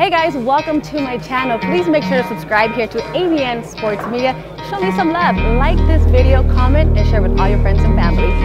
Hey guys, welcome to my channel. Please make sure to subscribe here to ABN Sports Media. Show me some love. Like this video, comment, and share with all your friends and family.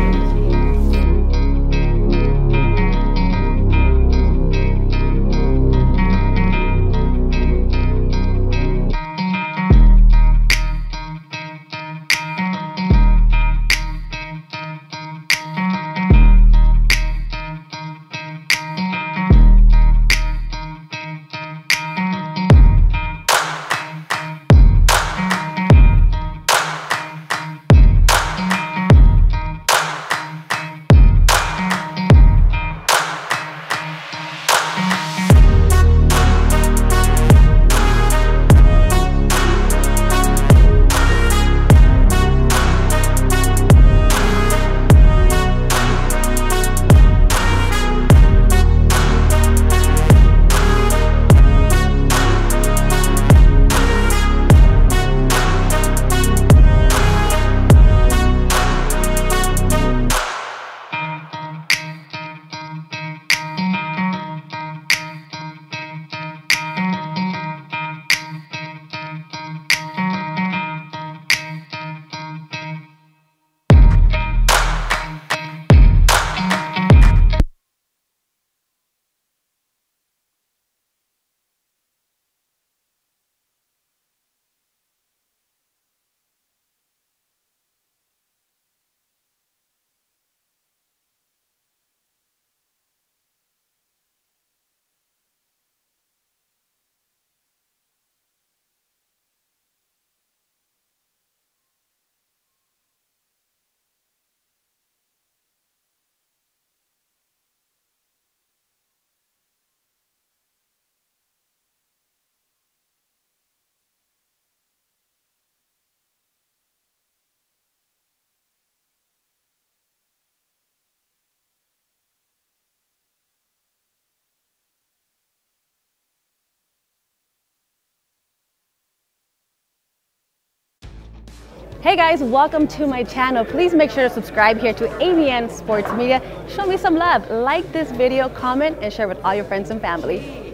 Hey guys, welcome to my channel. Please make sure to subscribe here to ABN Sports Media. Show me some love. Like this video, comment, and share with all your friends and family.